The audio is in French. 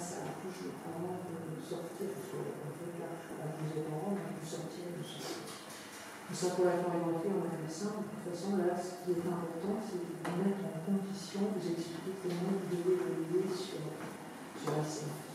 ça touche le problème de sortir, parce qu'on peut là, à 12 parents, on peut sortir de ce Ils sont complètement éventrés en adolescent. De toute façon, là, ce qui est important, c'est de vous mettre en condition, vous expliquer comment vous devez évoluer sur, sur la scène.